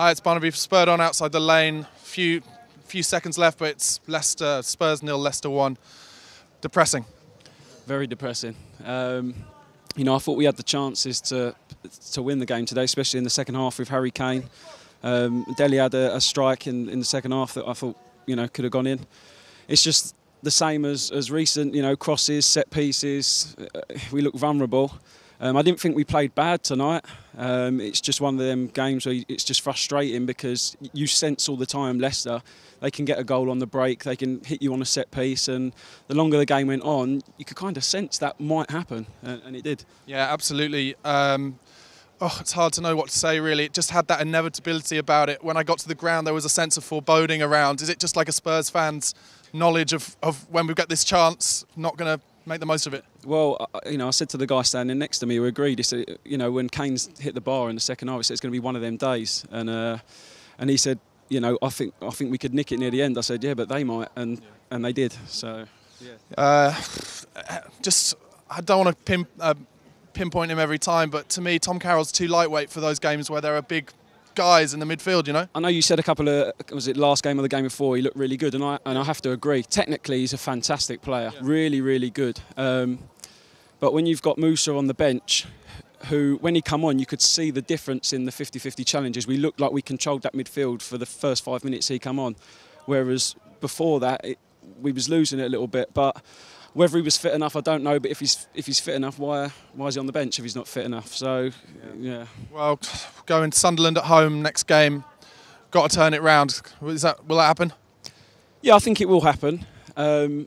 Hi, it's Barnaby spurred on outside the lane. Few few seconds left, but it's Leicester Spurs nil, Leicester one. Depressing. Very depressing. Um, you know, I thought we had the chances to to win the game today, especially in the second half with Harry Kane. Um, Dele had a, a strike in, in the second half that I thought you know could have gone in. It's just the same as, as recent, you know, crosses, set pieces. Uh, we look vulnerable. Um, I didn't think we played bad tonight. Um, it's just one of them games where it's just frustrating because you sense all the time Leicester, they can get a goal on the break, they can hit you on a set piece, and the longer the game went on, you could kind of sense that might happen, and, and it did. Yeah, absolutely. Um, oh, it's hard to know what to say really. It just had that inevitability about it. When I got to the ground, there was a sense of foreboding around. Is it just like a Spurs fan's knowledge of, of when we get this chance, not going to make the most of it? Well, you know, I said to the guy standing next to me who agreed. He said, you know, when Kane's hit the bar in the second half, he said it's going to be one of them days, and uh, and he said, you know, I think I think we could nick it near the end. I said, yeah, but they might, and yeah. and they did. So, yeah. Uh, just I don't want to pin, uh, pinpoint him every time, but to me, Tom Carroll's too lightweight for those games where there are big guys in the midfield, you know. I know you said a couple of was it last game or the game before he looked really good, and I and I have to agree. Technically, he's a fantastic player, yeah. really, really good. Um, but when you've got Mousa on the bench, who when he come on, you could see the difference in the 50-50 challenges. We looked like we controlled that midfield for the first five minutes he come on, whereas before that it, we was losing it a little bit, but. Whether he was fit enough, I don't know. But if he's if he's fit enough, why why is he on the bench if he's not fit enough? So, yeah. Well, going to Sunderland at home next game, got to turn it round. Is that will that happen? Yeah, I think it will happen. Um,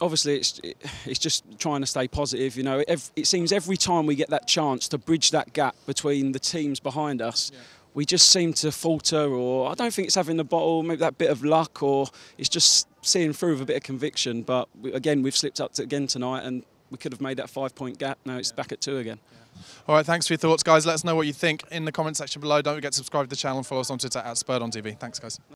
obviously, it's it's just trying to stay positive. You know, it seems every time we get that chance to bridge that gap between the teams behind us. Yeah we just seem to falter, or I don't think it's having the bottle, maybe that bit of luck, or it's just seeing through with a bit of conviction. But we, again, we've slipped up to again tonight, and we could have made that five point gap. Now it's yeah. back at two again. Yeah. All right, thanks for your thoughts, guys. Let us know what you think in the comment section below. Don't forget to subscribe to the channel and follow us on Twitter at Spurred on TV. Thanks, guys.